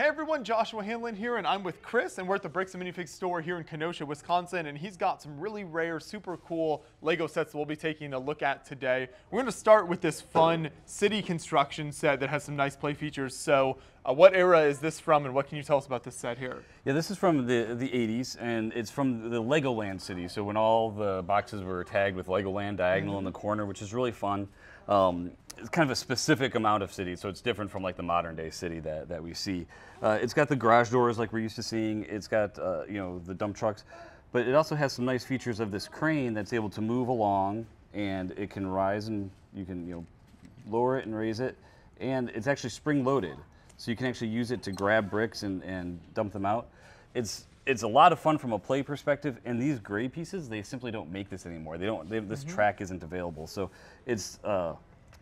Hey everyone, Joshua Hanlon here, and I'm with Chris, and we're at the Bricks and Minifigs store here in Kenosha, Wisconsin, and he's got some really rare, super cool Lego sets that we'll be taking a look at today. We're going to start with this fun city construction set that has some nice play features. So, uh, what era is this from, and what can you tell us about this set here? Yeah, this is from the the 80s, and it's from the Legoland city. So when all the boxes were tagged with Legoland diagonal in the corner, which is really fun. Um, it's kind of a specific amount of city, so it's different from like the modern day city that, that we see. Uh, it's got the garage doors like we're used to seeing. It's got uh, you know the dump trucks, but it also has some nice features of this crane that's able to move along, and it can rise and you can you know lower it and raise it, and it's actually spring loaded, so you can actually use it to grab bricks and, and dump them out. It's it's a lot of fun from a play perspective, and these gray pieces they simply don't make this anymore. They don't. They, this track isn't available, so it's. Uh,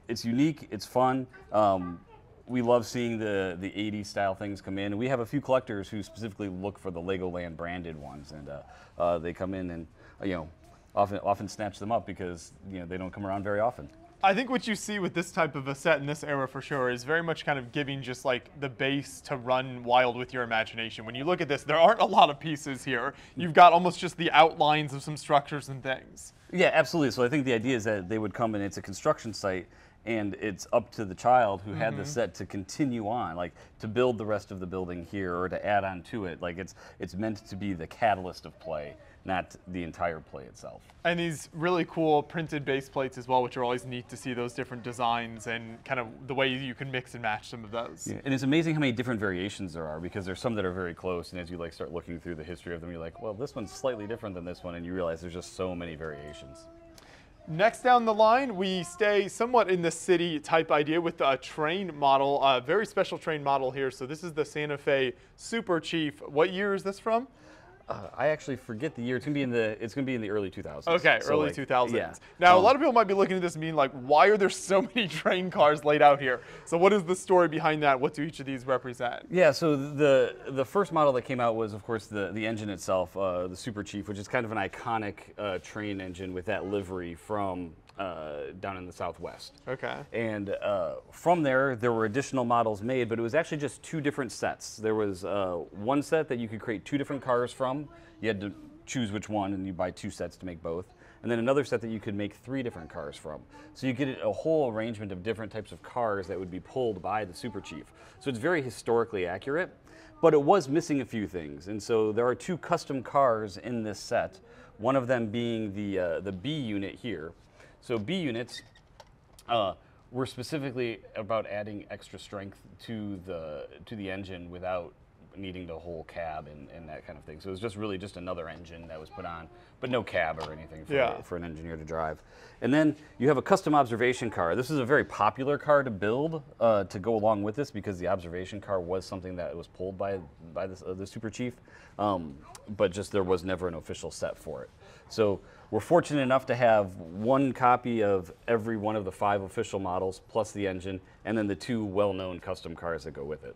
it's unique. It's fun. Um, we love seeing the the 80s style things come in. And we have a few collectors who specifically look for the Legoland branded ones, and uh, uh, they come in and uh, you know often often snatch them up because you know they don't come around very often. I think what you see with this type of a set in this era for sure is very much kind of giving just like the base to run wild with your imagination. When you look at this, there aren't a lot of pieces here. You've got almost just the outlines of some structures and things. Yeah, absolutely. So I think the idea is that they would come and it's a construction site and it's up to the child who had the mm-hmm. set to continue on, like to build the rest of the building here or to add on to it. Like it's it's meant to be the catalyst of play, not the entire play itself. And these really cool printed base plates as well, which are always neat to see those different designs and kind of the way you can mix and match some of those. Yeah, and it's amazing how many different variations there are because there's some that are very close, and as you like start looking through the history of them, you're like, well, this one's slightly different than this one, and you realize there's just so many variations. Next down the line, we stay somewhat in the city type idea with a train model, a very special train model here. So this is the Santa Fe Super Chief. What year is this from? Uh, I actually forget the year. It's gonna be in the it's gonna be in the early 2000s. Okay, So, early like, 2000s. Yeah. Now, a Um, lot of people might be looking at this and being like, why are there so many train cars laid out here? So what is the story behind that? What do each of these represent? Yeah, so the the first model that came out was, of course, the the engine itself, uh, the Super Chief, which is kind of an iconic uh, train engine with that livery from uh, down in the Southwest. Okay. And uh, from there, there were additional models made, but it was actually just two different sets. There was uh, one set that you could create two different cars from. You had to choose which one, and you buy two sets to make both. And then another set that you could make three different cars from. So you get a whole arrangement of different types of cars that would be pulled by the Super Chief. So it's very historically accurate, but it was missing a few things. And so there are two custom cars in this set. One of them being the uh, the B unit here. So B units uh, were specifically about adding extra strength to the to the engine without needing the whole cab and, and that kind of thing. So it was just really just another engine that was put on, but no cab or anything for, Yeah. for an engineer to drive. And then you have a custom observation car. This is a very popular car to build uh, to go along with this because the observation car was something that was pulled by by this, uh, the Super Chief, um, but just there was never an official set for it. So we're fortunate enough to have one copy of every one of the five official models, plus the engine, and then the two well-known custom cars that go with it.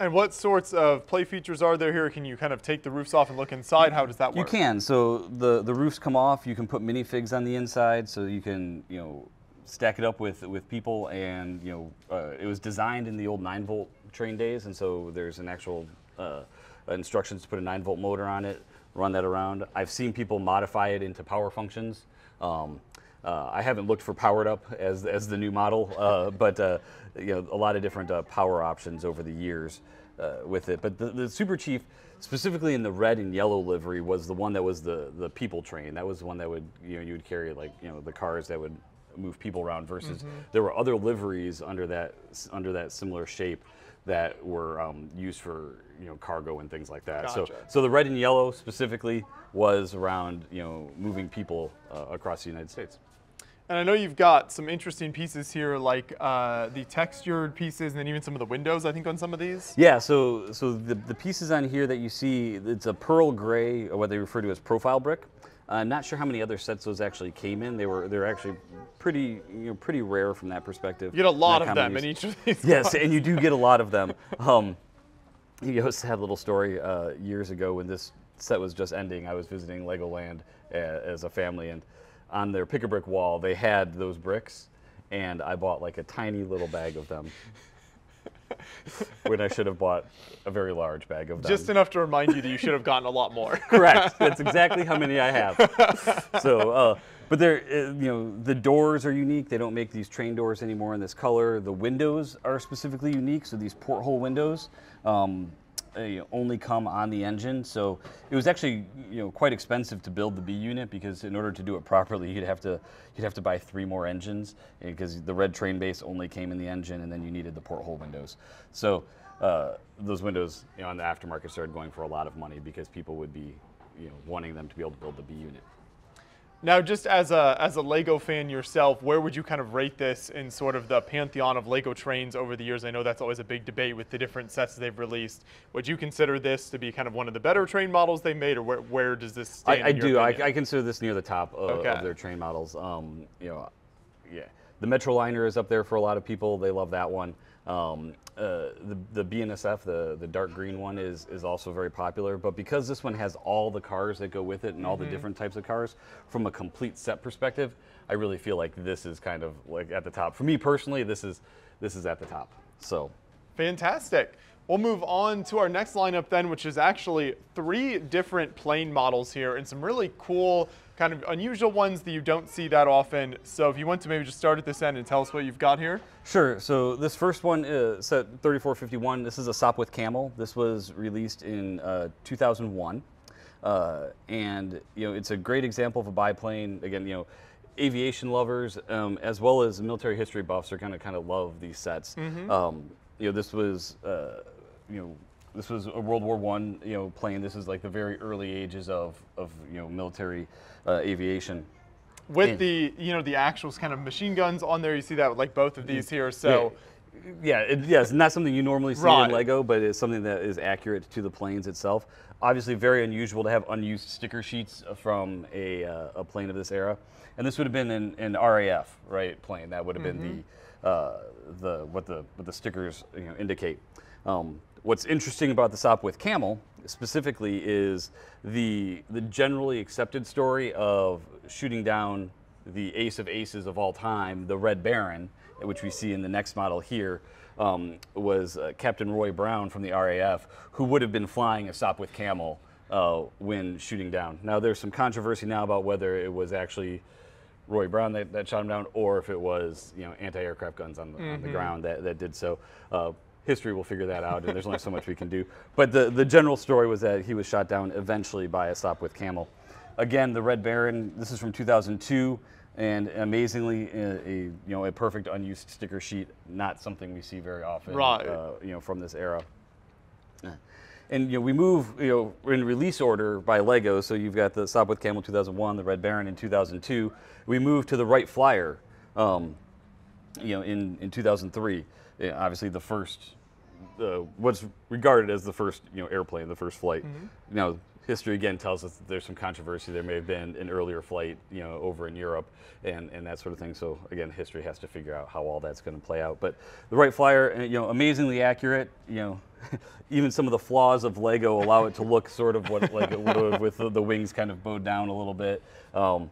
And what sorts of play features are there here? Can you kind of take the roofs off and look inside? How does that work? You can. So the the roofs come off. You can put minifigs on the inside, so you can you know stack it up with with people. And you know uh, it was designed in the old nine volt train days, and so there's an actual uh, instructions to put a nine volt motor on it, run that around. I've seen people modify it into power functions. Um, uh, I haven't looked for powered up as, as the new model, uh, but uh, you know a lot of different uh, power options over the years uh, with it. But the, the Super Chief, specifically in the red and yellow livery, was the one that was the the people train. That was the one that would you know you would carry like you know the cars that would move people around. Versus there were other liveries under that under that similar shape that were um, used for you know cargo and things like that. So so the red and yellow specifically was around you know moving people uh, across the United States. And I know you've got some interesting pieces here, like uh, the textured pieces, and then even some of the windows. I think on some of these. Yeah, so so the, the pieces on here that you see, it's a pearl gray, or what they refer to as profile brick. I'm not sure how many other sets those actually came in. They were they're actually pretty you know pretty rare from that perspective. You get a lot of them in each of these. Yes, ones. and you do get a lot of them. Um, you know, sad little story. Uh, years ago, when this set was just ending, I was visiting Legoland uh, as a family, and on their pick a brick wall, they had those bricks, and I bought like a tiny little bag of them. When I should have bought a very large bag of them. Just enough to remind you that you should have gotten a lot more. Correct. That's exactly how many I have. So, uh, but they're, uh, you know, the doors are unique. They don't make these train doors anymore in this color. The windows are specifically unique. So these porthole windows um, they only come on the engine. So it was actually, you know, quite expensive to build the B unit because in order to do it properly, you'd have to you'd have to buy three more engines because the red train base only came in the engine, and then you needed the porthole windows. So uh, those windows, you know, on the aftermarket started going for a lot of money because people would be, you know, wanting them to be able to build the B unit. Now, just as a as a Lego fan yourself, where would you kind of rate this in sort of the pantheon of Lego trains over the years? I know that's always a big debate with the different sets they've released. Would you consider this to be kind of one of the better train models they made, or where, where does this stand? I, I in your do. I. I consider this near the top of, Okay. of their train models. Um, you know, yeah, the Metroliner is up there for a lot of people. They love that one. Um, uh, the the BNSF, the the dark green one, is is also very popular. But because this one has all the cars that go with it and all Mm-hmm. the different types of cars, from a complete set perspective, I really feel like this is kind of like at the top. For me personally, this is this is at the top. So. Fantastic. We'll move on to our next lineup then, which is actually three different plane models here and some really cool, kind of unusual ones that you don't see that often. So if you want to maybe just start at this end and tell us what you've got here. Sure. So this first one is set 3451. This is a Sopwith Camel. This was released in uh, 2001, uh, and you know it's a great example of a biplane. Again, you know, aviation lovers um, as well as military history buffs are going to kind of love these sets. Um, you know, this was uh, you know. This was a World War One, you know, plane. This is like the very early ages of, of you know, military uh, aviation. With And- the, you know, the actual kind of machine guns on there, you see that with like both of these here. So Yeah, it, yes, not something you normally see Right. in Lego, but it's something that is accurate to the planes itself. Obviously, very unusual to have unused sticker sheets from a, uh, a plane of this era, and this would have been an, an RAF right plane. That would have been the uh, the what the what the stickers you know indicate. Um, what's interesting about the Sopwith Camel specifically is the the generally accepted story of shooting down the ace of aces of all time, the Red Baron, which we see in the next model here, um, was uh, Captain Roy Brown from the RAF, who would have been flying a Sopwith Camel uh, when shooting down. Now, there's some controversy now about whether it was actually Roy Brown that, that shot him down, or if it was you know anti-aircraft guns on the, on the ground that, that did so. Uh, history will figure that out, and there's only so much we can do. But the, the general story was that he was shot down eventually by a Sopwith Camel. Again, the Red Baron. This is from 2002, and amazingly, a, a you know a perfect unused sticker sheet. Not something we see very often. Right. Uh, you know from this era. And you know, we move you know in release order by Lego. So you've got the Sopwith Camel 2001, the Red Baron in 2002. We move to the Wright Flyer, um, you know, in, in 2003. Yeah, obviously, the first, uh, what's regarded as the first you know airplane, the first flight. You know, history again tells us that there's some controversy. There may have been an earlier flight, you know, over in Europe and, and that sort of thing. So again, history has to figure out how all that's going to play out. But the Wright Flyer, uh, you know, amazingly accurate. You know, even some of the flaws of Lego allow it to look sort of what like it would with the, the wings kind of bowed down a little bit. Um,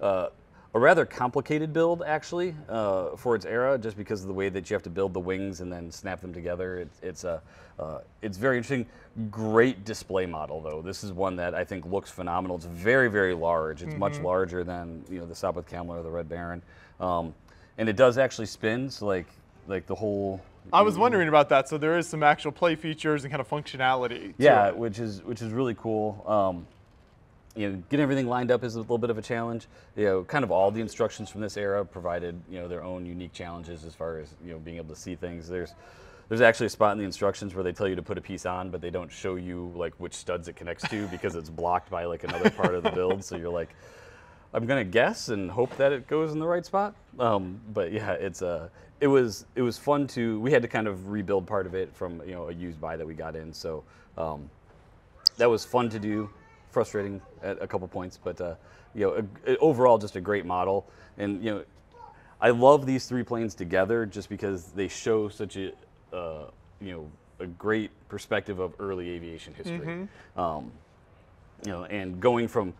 uh, a rather complicated build actually uh, for its era, just because of the way that you have to build the wings and then snap them together. It, it's a, uh, it's very interesting. Great display model though. This is one that I think looks phenomenal. It's very very large. It's much larger than you know the Sopwith Camel or the Red Baron, um, and it does actually spin. So like like the whole. I was wondering about that. So there is some actual play features and kind of functionality. Yeah, which is which is really cool. Um, you know, getting everything lined up is a little bit of a challenge. You know, kind of all the instructions from this era provided you know their own unique challenges as far as you know being able to see things. There's there's actually a spot in the instructions where they tell you to put a piece on, but they don't show you like which studs it connects to because it's blocked by like another part of the build. So you're like, I'm gonna guess and hope that it goes in the right spot. Um, but yeah, it's uh, it was it was fun to. We had to kind of rebuild part of it from you know a used buy that we got in. So um, that was fun to do. Frustrating at a couple points, but uh, you know a, a- overall just a great model. And you know I love these three planes together just because they show such a uh, you know a great perspective of early aviation history. Um, you know, and going from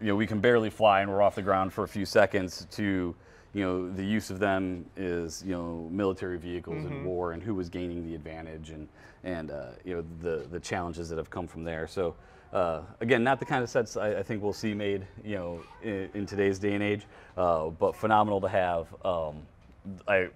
you know we can barely fly and we're off the ground for a few seconds to you know, the use of them is, you know, military vehicles in war and who was gaining the advantage and, and uh, you know, the, the challenges that have come from there. So, uh, again, not the kind of sets I, I think we'll see made, you know, in, in today's day and age, uh, but phenomenal to have. Um, I,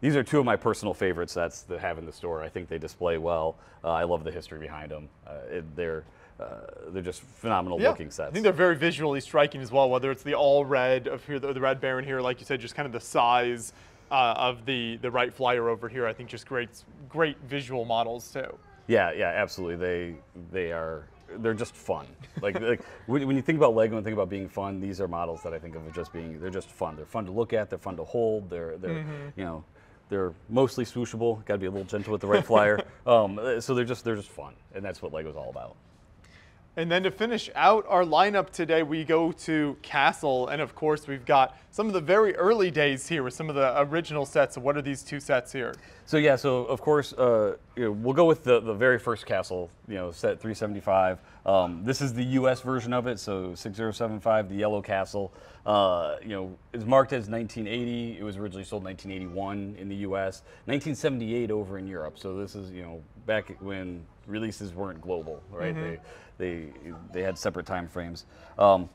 these are two of my personal favorite sets that have in the store. I think they display well. Uh, I love the history behind them. Uh, they're uh, they're just phenomenal looking sets. I think they're very visually striking as well. Whether it's the all red of here, the, the red baron here, like you said, just kind of the size uh, of the the Wright Flyer over here. I think just great great visual models too. Yeah, yeah, absolutely. They they are they're just fun. Like like when, when you think about Lego and think about being fun, these are models that I think of as just being they're just fun. They're fun to look at. They're fun to hold. They're they're Mm-hmm. you know they're mostly swooshable. Got to be a little gentle with the Wright Flyer. um, so they're just they're just fun, and that's what Lego's all about. And then to finish out our lineup today, we go to Castle, and of course we've got some of the very early days here with some of the original sets. So what are these two sets here? So yeah, so of course, uh, you know, we'll go with the, the very first castle, you know, set 375. Um, this is the U.S. version of it, so 6075, the yellow castle. Uh, you know, it's marked as 1980. It was originally sold 1981 in the U.S., 1978 over in Europe. So this is you know back when releases weren't global, right? They they they had separate time frames. Um,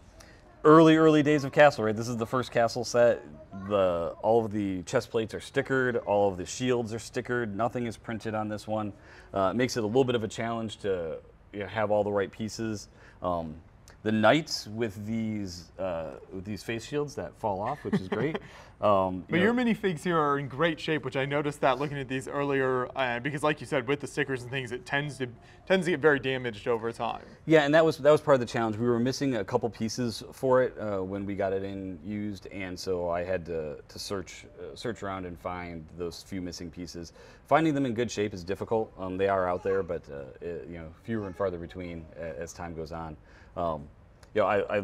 early early days of castle right? This is the first castle set. The all of the chest plates are stickered. All of the shields are stickered. Nothing is printed on this one. Uh, it makes it a little bit of a challenge to you know, have all the right pieces. Um, the knights with these uh, with these face shields that fall off which is great um, But you your minifigs here are in great shape, which I noticed that looking at these earlier, uh, because like you said, with the stickers and things, it tends to tends to get very damaged over time. Yeah, and that was that was part of the challenge. We were missing a couple pieces for it uh, when we got it in used, and so I had to, to search uh, search around and find those few missing pieces. Finding them in good shape is difficult. Um, they are out there, but uh, it, you know fewer and farther between as time goes on. Um, you know, I, I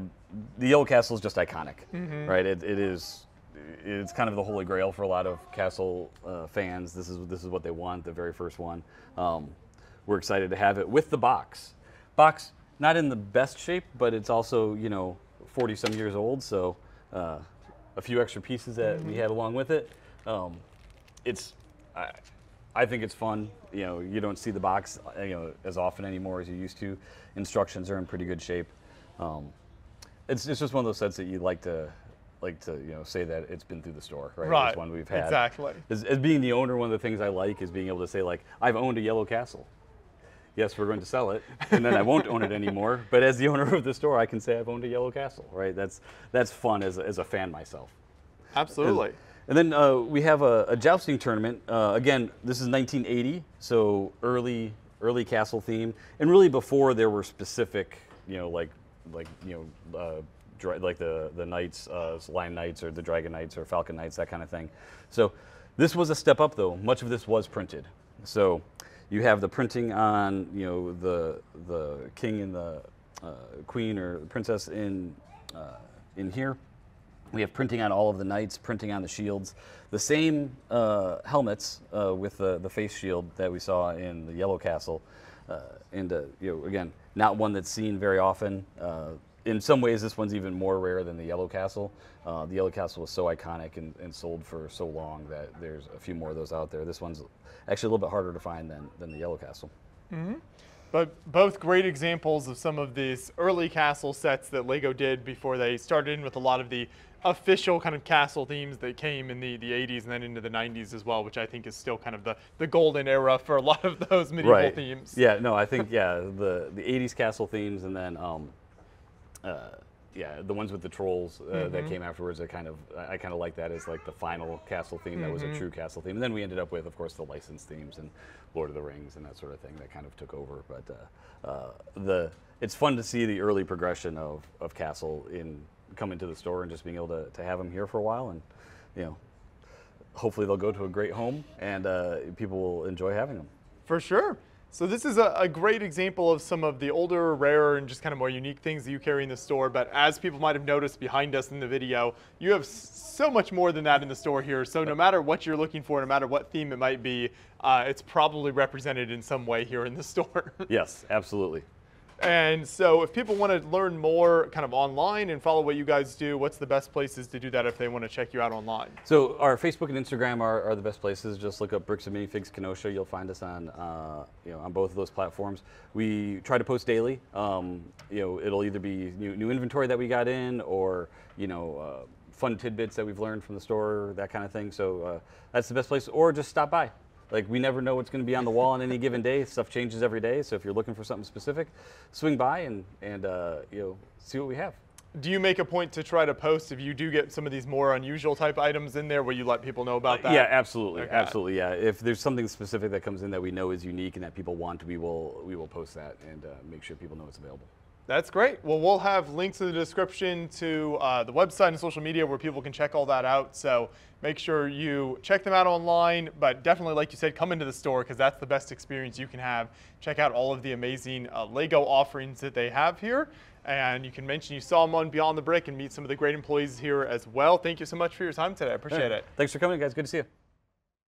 the Yellow Castle is just iconic, right? It, it is. It's kind of the holy grail for a lot of Castle uh, fans. This is this is what they want, the very first one. Um, we're excited to have it with the box. Box not in the best shape, but it's also you know 40 some years old, so uh, a few extra pieces that we had along with it. Um, it's I, I think it's fun. You know, you don't see the box uh, you know as often anymore as you used to. Instructions are in pretty good shape. Um, it's, it's just one of those sets that you like to like to you know say that it's been through the store, right? Right, It's one we've had. exactly. As, as being the owner, one of the things I like is being able to say like I've owned a yellow castle. Yes, we're going to sell it, and then I won't own it anymore. But as the owner of the store, I can say I've owned a yellow castle, right? That's that's fun as a, as a fan myself. Absolutely. And then uh, we have a, a jousting tournament. Uh, again, this is 1980, so early early castle theme, and really before there were specific, you know, like like you know, uh, like the the knights, uh, lion knights, or the dragon knights, or falcon knights, that kind of thing. So this was a step up, though. Much of this was printed. So you have the printing on, you know, the the king and the uh, queen or princess in uh, in here. We have printing on all of the knights, printing on the shields. The same uh, helmets uh, with the, the face shield that we saw in the Yellow Castle. Uh, and, uh, you know, again, not one that's seen very often. In some ways, this one's even more rare than the Yellow Castle. Uh, the Yellow Castle was so iconic and, and sold for so long that there's a few more of those out there. This one's actually a little bit harder to find than, than the Yellow Castle. But both great examples of some of these early castle sets that Lego did before they started in with a lot of the official kind of castle themes that came in the, the 80s and then into the 90s as well, which I think is still kind of the, the golden era for a lot of those medieval themes. Yeah, no, I think yeah, the the '80s castle themes, and then um, uh, yeah, the ones with the trolls uh, Mm-hmm. that came afterwards. I kind of I kind of like that as like the final castle theme that was Mm-hmm. a true castle theme. And then we ended up with, of course, the licensed themes and Lord of the Rings and that sort of thing that kind of took over. But uh, uh, the it's fun to see the early progression of of castle in coming to the store and just being able to, to have them here for a while and you know hopefully they'll go to a great home and uh, people will enjoy having them. For sure. So this is a, a great example of some of the older, rarer, and just kind of more unique things that you carry in the store. But as people might have noticed behind us in the video, you have so much more than that in the store here. So no matter what you're looking for, no matter what theme it might be, uh, it's probably represented in some way here in the store. Yes, absolutely. And so if people want to learn more kind of online and follow what you guys do, what's the best places to do that if they want to check you out online? So our Facebook and Instagram are, are the best places. Just look up Bricks and Minifigs Kenosha. You'll find us on uh, you know on both of those platforms. We try to post daily. Um, you know, it'll either be new, new inventory that we got in, or you know. Uh, fun tidbits that we've learned from the store, that kind of thing. So uh, that's the best place. Or just stop by. Like we never know what's going to be on the wall on any given day. Stuff changes every day. So if you're looking for something specific, swing by and and uh, you know see what we have. Do you make a point to try to post if you do get some of these more unusual type items in there where you let people know about that? Yeah, absolutely, Okay. absolutely. Yeah, if there's something specific that comes in that we know is unique and that people want, we will we will post that and uh, make sure people know it's available. That's great. Well, we'll have links in the description to uh, the website and social media where people can check all that out. So make sure you check them out online, but definitely, like you said, come into the store because that's the best experience you can have. Check out all of the amazing uh, Lego offerings that they have here. And you can mention you saw them on Beyond the Brick and meet some of the great employees here as well. Thank you so much for your time today. I appreciate it. Thanks for coming, guys. Good to see you.